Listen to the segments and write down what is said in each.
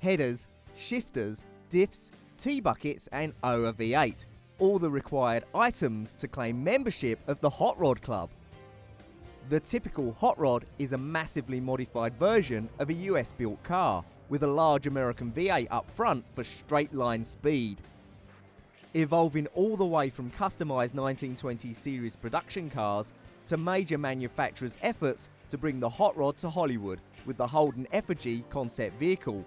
headers, shifters, diffs, T-buckets and OA V8, all the required items to claim membership of the Hot Rod Club. The typical Hot Rod is a massively modified version of a US built car, with a large American V8 up front for straight line speed. Evolving all the way from customised 1920 series production cars to major manufacturers' efforts to bring the hot rod to Hollywood with the Holden Efijy concept vehicle.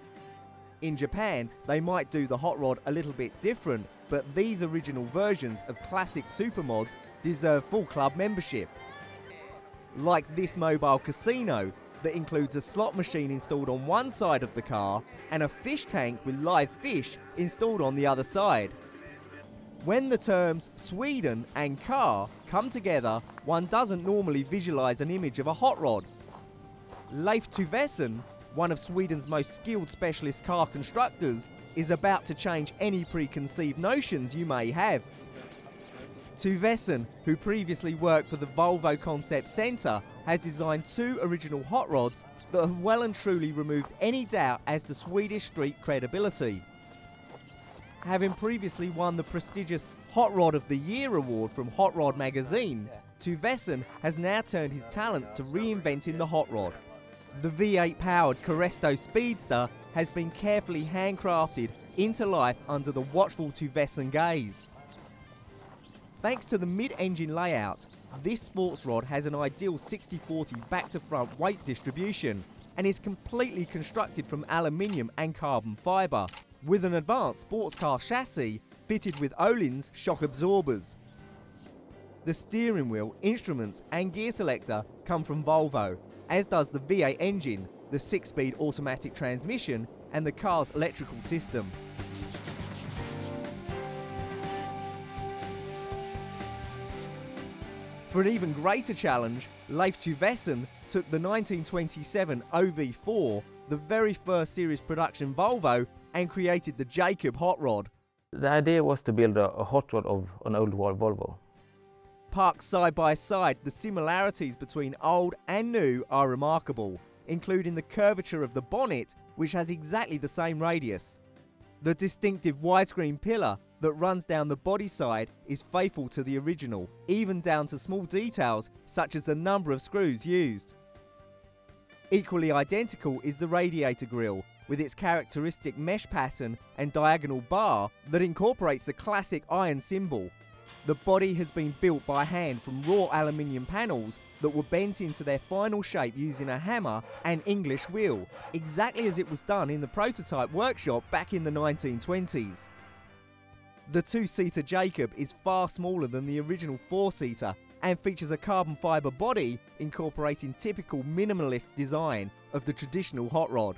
In Japan, they might do the hot rod a little bit different, but these original versions of classic supermods deserve full club membership. Like this mobile casino that includes a slot machine installed on one side of the car and a fish tank with live fish installed on the other side. When the terms Sweden and car come together, one doesn't normally visualise an image of a hot rod. Leif Tuvesen, one of Sweden's most skilled specialist car constructors, is about to change any preconceived notions you may have. Tuvesen, who previously worked for the Volvo Concept Centre, has designed two original hot rods that have well and truly removed any doubt as to Swedish street credibility. Having previously won the prestigious Hot Rod of the Year award from Hot Rod magazine, Tuvesen has now turned his talents to reinventing the hot rod. The V8 powered Caresto Speedster has been carefully handcrafted into life under the watchful Tuvesen gaze. Thanks to the mid-engine layout, this sports rod has an ideal 60-40 back-to-front weight distribution and is completely constructed from aluminium and carbon fibre, with an advanced sports car chassis fitted with Öhlins shock absorbers. The steering wheel, instruments and gear selector come from Volvo, as does the V8 engine, the 6-speed automatic transmission and the car's electrical system. For an even greater challenge, Leif Tuvesen took the 1927 OV4, the very first series production Volvo, and created the Jakob hot rod. The idea was to build a, a hot rod of an old Volvo. Parked side by side, the similarities between old and new are remarkable, including the curvature of the bonnet, which has exactly the same radius. The distinctive widescreen pillar that runs down the body side is faithful to the original, even down to small details such as the number of screws used. Equally identical is the radiator grille, with its characteristic mesh pattern and diagonal bar that incorporates the classic iron symbol. The body has been built by hand from raw aluminium panels that were bent into their final shape using a hammer and English wheel, exactly as it was done in the prototype workshop back in the 1920s. The two-seater Jakob is far smaller than the original four-seater and features a carbon fibre body incorporating typical minimalist design of the traditional hot rod.